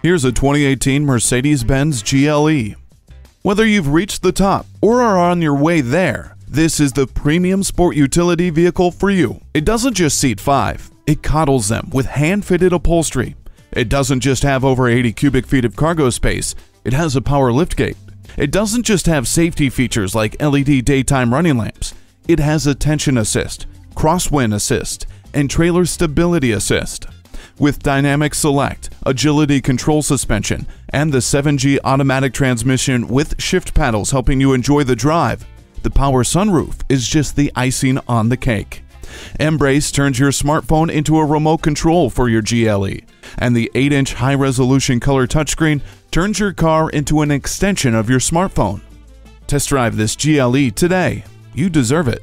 Here's a 2018 Mercedes-Benz GLE. Whether you've reached the top or are on your way there, this is the premium sport utility vehicle for you. It doesn't just seat five, it coddles them with hand-fitted upholstery. It doesn't just have over 80 cubic feet of cargo space, it has a power liftgate. It doesn't just have safety features like LED daytime running lamps, it has attention assist, crosswind assist, and trailer stability assist. With dynamic select, agility control suspension, and the 7G automatic transmission with shift paddles helping you enjoy the drive, the power sunroof is just the icing on the cake. mbrace turns your smartphone into a remote control for your GLE, and the 8 inch high resolution color touchscreen turns your car into an extension of your smartphone. Test drive this GLE today. You deserve it.